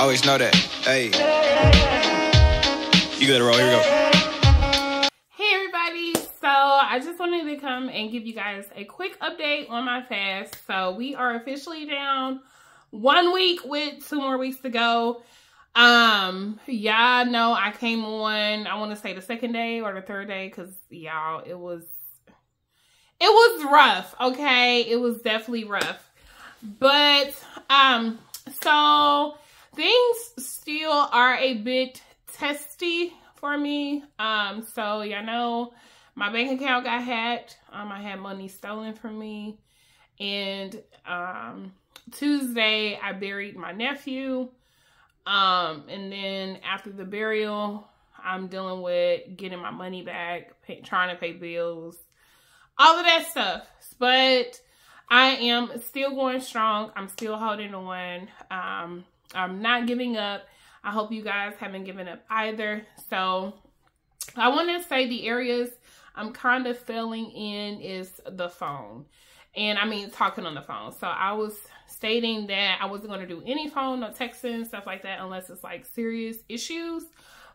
Always know that. Hey. You good, roll. Here we go. Hey, everybody. So, I just wanted to come and give you guys a quick update on my fast. So, we are officially down one week with two more weeks to go. Um, y'all know I came on, I want to say the second day or the third day because y'all, it was, it was rough. Okay. It was definitely rough. But, um, so things still are a bit testy for me. Um, so y'all know my bank account got hacked. Um, I had money stolen from me. And, um, Tuesday I buried my nephew. Um, and then after the burial, I'm dealing with getting my money back, pay, trying to pay bills, all of that stuff. But I am still going strong. I'm still holding on. Um, I'm not giving up. I hope you guys haven't given up either. So I want to say the areas I'm kind of filling in is the phone. And I mean, talking on the phone. So I was stating that I wasn't going to do any phone, no texting, stuff like that, unless it's like serious issues.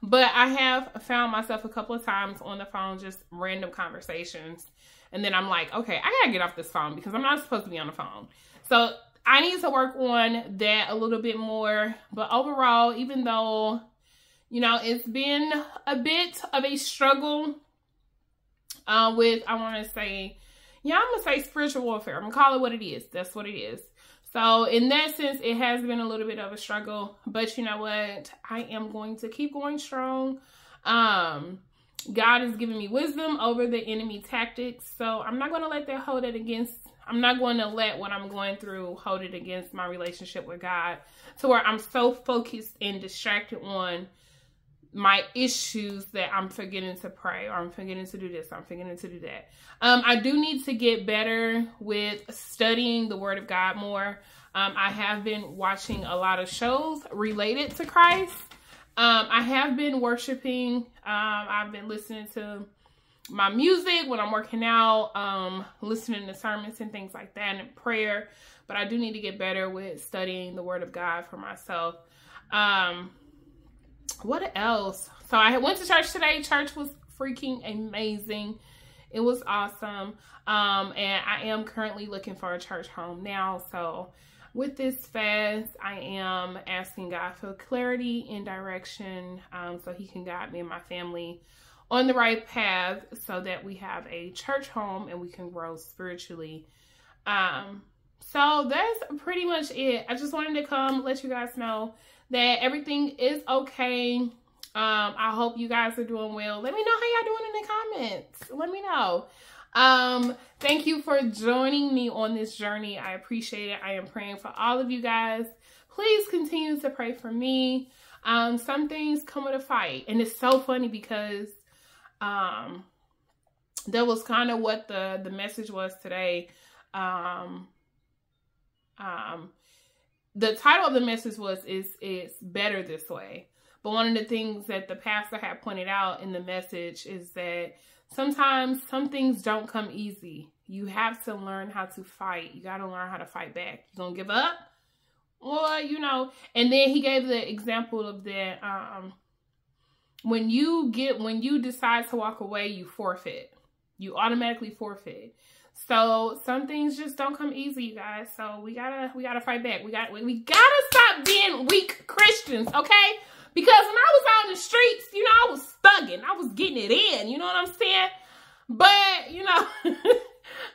But I have found myself a couple of times on the phone, just random conversations. And then I'm like, okay, I got to get off this phone because I'm not supposed to be on the phone. So I need to work on that a little bit more. But overall, even though, you know, it's been a bit of a struggle uh, with, I want to say, yeah, I'm going to say spiritual warfare. I'm going to call it what it is. That's what it is. So in that sense, it has been a little bit of a struggle, but you know what? I am going to keep going strong. Um, God has given me wisdom over the enemy tactics. So I'm not going to let that hold it against, I'm not going to let what I'm going through hold it against my relationship with God to where I'm so focused and distracted on my issues that I'm forgetting to pray or I'm forgetting to do this, I'm forgetting to do that. Um, I do need to get better with studying the Word of God more. Um, I have been watching a lot of shows related to Christ. Um, I have been worshiping. Um, I've been listening to my music when I'm working out, um, listening to sermons and things like that, and prayer. But I do need to get better with studying the Word of God for myself. Um, what else? So I went to church today. Church was freaking amazing. It was awesome. Um, and I am currently looking for a church home now. So with this fast, I am asking God for clarity and direction um, so he can guide me and my family on the right path so that we have a church home and we can grow spiritually. Um, so that's pretty much it. I just wanted to come let you guys know that everything is okay. Um, I hope you guys are doing well. Let me know how y'all doing in the comments. Let me know. Um, thank you for joining me on this journey. I appreciate it. I am praying for all of you guys. Please continue to pray for me. Um, some things come with a fight. And it's so funny because um that was kind of what the the message was today. Um um the title of the message was is it's better this way. But one of the things that the pastor had pointed out in the message is that sometimes some things don't come easy. You have to learn how to fight. You got to learn how to fight back. You gonna give up? Well, you know. And then he gave the example of that um, when you get when you decide to walk away, you forfeit. You automatically forfeit. So some things just don't come easy, you guys. So we gotta we gotta fight back. We got we gotta stop being weak Christians, okay? Because when I was out in the streets, you know, I was thugging. I was getting it in. You know what I'm saying? But you know,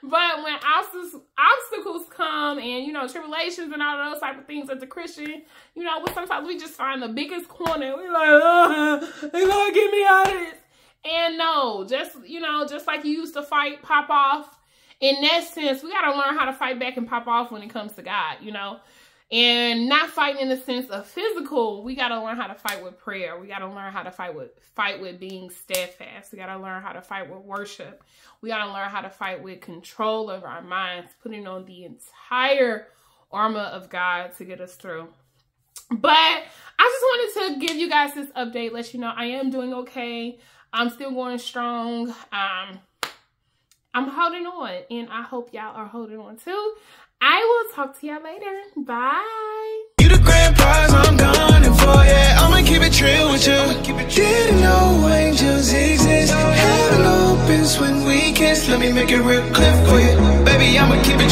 but when obstacles come and you know tribulations and all those type of things as a Christian, you know, sometimes we just find the biggest corner. We're like, oh, they gonna get me out of this. And no, just you know, just like you used to fight pop off in that sense, we got to learn how to fight back and pop off when it comes to God, you know, and not fighting in the sense of physical. We got to learn how to fight with prayer. We got to learn how to fight with fight with being steadfast. We got to learn how to fight with worship. We got to learn how to fight with control of our minds, putting on the entire armor of God to get us through. But I just wanted to give you guys this update, let you know I am doing okay. I'm still going strong. Um, I'm holding on and I hope y'all are holding on too. I will talk to y'all later. Bye. You the grand prize I'm gunning for, yeah. I'ma keep it with you. Didn't know angels exist. Heaven opens when we kiss. Let me make it real clear for you. Baby, I'ma keep it